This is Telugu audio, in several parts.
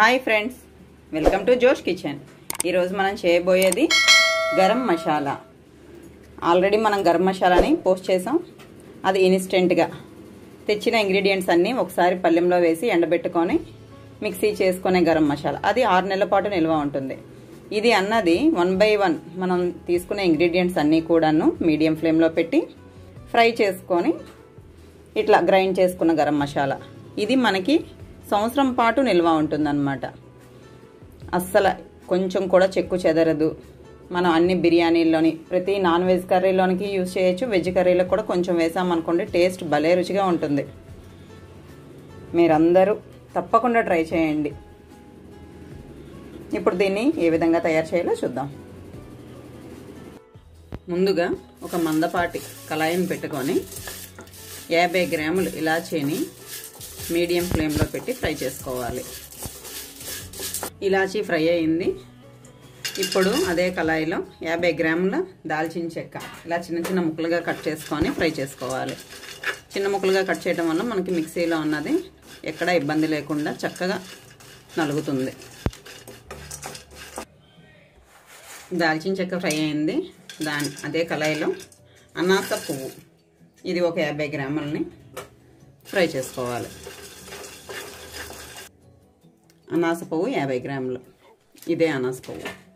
Hi friends welcome to Josh kitchen. ఈరోజు మనం చేయబోయేది గరం మసాలా. ఆల్రెడీ మనం గరం మసాలాని పోస్ట్ చేసాం. అది ఇన్స్టెంట్గా తెచ్చిన ఇంగ్రీడియంట్స్ అన్నీ ఒకసారి పల్లెంలో వేసి ఎండబెట్టుకొని మిక్సీ చేసుకునే గరం మసాలా. అది ఆరు నెలల పాటు నిల్వ ఉంటుంది. ఇది అన్నది వన్ బై వన్ మనం తీసుకునే ఇంగ్రీడియంట్స్ అన్నీ కూడాను మీడియం ఫ్లేమ్లో పెట్టి ఫ్రై చేసుకొని ఇట్లా గ్రైండ్ చేసుకున్న గరం మసాలా. ఇది మనకి సంవత్సరం పాటు నిల్వ ఉంటుందన్నమాట. అస్సలు కొంచెం కూడా చెక్కు చెదరదు. మనం అన్ని బిర్యానీల్లోని ప్రతి నాన్ వెజ్ కర్రీలోనికి యూజ్ చేయొచ్చు. వెజ్ కర్రీలో కూడా కొంచెం వేసామనుకోండి టేస్ట్ భలే రుచిగా ఉంటుంది. మీరందరూ తప్పకుండా ట్రై చేయండి. ఇప్పుడు దీన్ని ఏ విధంగా తయారు చేయాలో చూద్దాం. ముందుగా ఒక మందపాటి కళాయిని పెట్టుకొని యాభై గ్రాములు ఇలాచీని మీడియం ఫ్లేమ్లో పెట్టి ఫ్రై చేసుకోవాలి. ఇలాచీ ఫ్రై అయింది. ఇప్పుడు అదే కళాయిలో యాభై గ్రాముల దాల్చిన చెక్క ఇలా చిన్న చిన్న ముక్కలుగా కట్ చేసుకొని ఫ్రై చేసుకోవాలి. చిన్న ముక్కలుగా కట్ చేయడం వల్ల మనకి మిక్సీలో ఉన్నది ఎక్కడ ఇబ్బంది లేకుండా చక్కగా నలుగుతుంది. దాల్చిన చెక్క ఫ్రై అయింది. దాని అదే కళాయిలో అనాస పువ్వు ఇది ఒక యాభై గ్రాములని ఫ్రై చేసుకోవాలి. అనాస పువ్వు యాభై గ్రాములు. ఇదే అనాస పువ్వు.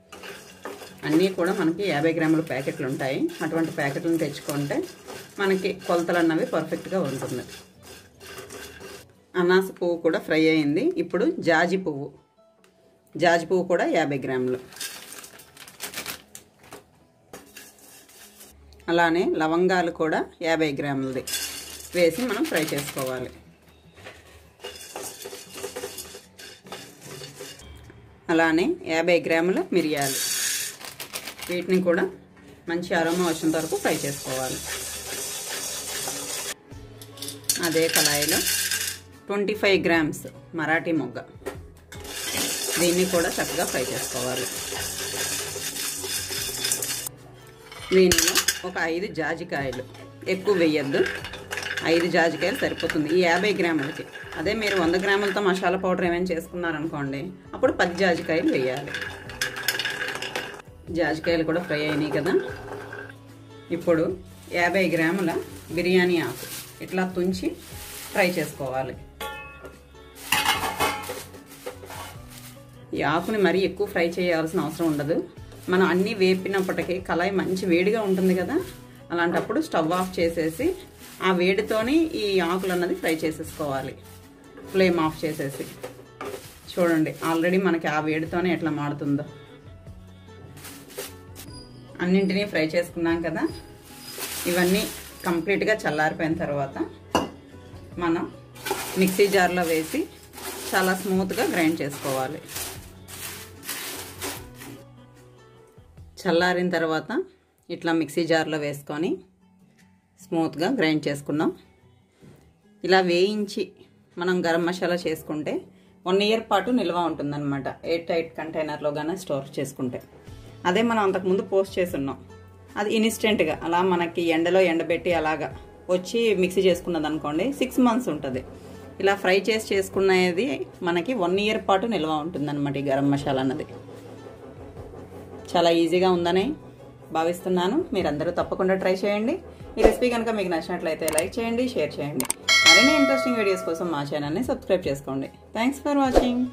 అన్నీ కూడా మనకి యాభై గ్రాముల ప్యాకెట్లు ఉంటాయి. అటువంటి ప్యాకెట్లను తెచ్చుకుంటే మనకి కొలతలు అన్నవి పర్ఫెక్ట్గా ఉంటుంది. అనాస పువ్వు కూడా ఫ్రై అయింది. ఇప్పుడు జాజి పువ్వు. జాజి పువ్వు కూడా యాభై గ్రాములు. అలానే లవంగాలు కూడా యాభై గ్రాములది. వేసి మనం ఫ్రై చేసుకోవాలి. అలానే యాభై గ్రాముల మిరియాలు. వీటిని కూడా మంచి అరోమా వచ్చేంత వరకు ఫ్రై చేసుకోవాలి. అదే కళాయిలో ట్వంటీ ఫైవ్ గ్రామ్స్ మరాఠీ మొగ్గ. దీన్ని కూడా చక్కగా ఫ్రై చేసుకోవాలి. దీనిలో ఒక ఐదు జాజికాయలు. ఎక్కువ వేయద్దు. ఐదు జాజికాయలు సరిపోతుంది. ఈ యాభై గ్రాములకి. అదే మీరు వంద గ్రాములతో మసాలా పౌడర్ ఏమైనా చేసుకున్నారనుకోండి అప్పుడు పది జాజికాయలు వేయాలి. జాజికాయలు కూడా ఫ్రై అయినాయి కదా. ఇప్పుడు యాభై గ్రాముల బిర్యానీ ఆకు ఇట్లా తుంచి ఫ్రై చేసుకోవాలి. ఈ ఆకుని మరీ ఎక్కువ ఫ్రై చేయాల్సిన అవసరం ఉండదు. మనం అన్నీ వేపినప్పటికీ కళాయి మంచి వేడిగా ఉంటుంది కదా. అలాంటప్పుడు స్టవ్ ఆఫ్ చేసేసి ఆ వేడితోని ఈ ఆకులు అన్నది ఫ్రై చేసేసుకోవాలి. ఫ్లేమ్ ఆఫ్ చేసేసి. చూడండి ఆల్రెడీ మనకి ఆ వేడితోనే ఎట్లా మాడుతుందో. అన్నింటినీ ఫ్రై చేసుకున్నాం కదా. ఇవన్నీ కంప్లీట్గా చల్లారిపోయిన తర్వాత మనం మిక్సీ జార్లో వేసి చాలా స్మూత్గా గ్రైండ్ చేసుకోవాలి. చల్లారిన తర్వాత ఇట్లా మిక్సీ జార్లో వేసుకొని స్మూత్గా గ్రైండ్ చేసుకున్నాం. ఇలా వేయించి మనం గరం మసాలా చేసుకుంటే వన్ ఇయర్ పాటు నిల్వ ఉంటుందన్నమాట. ఎయిర్ టైట్ కంటైనర్లో కానీ స్టోర్ చేసుకుంటే. అదే మనం అంతకుముందు పోస్ట్ చేసున్నాం. అది ఇన్స్టెంట్గా. అలా మనకి ఎండలో ఎండబెట్టి అలాగా వచ్చి మిక్సీ చేసుకున్నది అనుకోండి సిక్స్ మంత్స్ ఉంటుంది. ఇలా ఫ్రై చేసి చేసుకునేది మనకి వన్ ఇయర్ పాటు నిల్వ ఉంటుందన్నమాట ఈ గరం మసాలా అన్నది. చాలా ఈజీగా ఉందని భావిస్తున్నాను. మీరందరూ తప్పకుండా ట్రై చేయండి. ఈ రెసిపీ కనుక మీకు నచ్చినట్లయితే లైక్ చేయండి షేర్ చేయండి. మరిన్ని ఇంట్రెస్టింగ్ వీడియోస్ కోసం మా ఛానల్ని సబ్స్క్రైబ్ చేసుకోండి. Thanks for watching.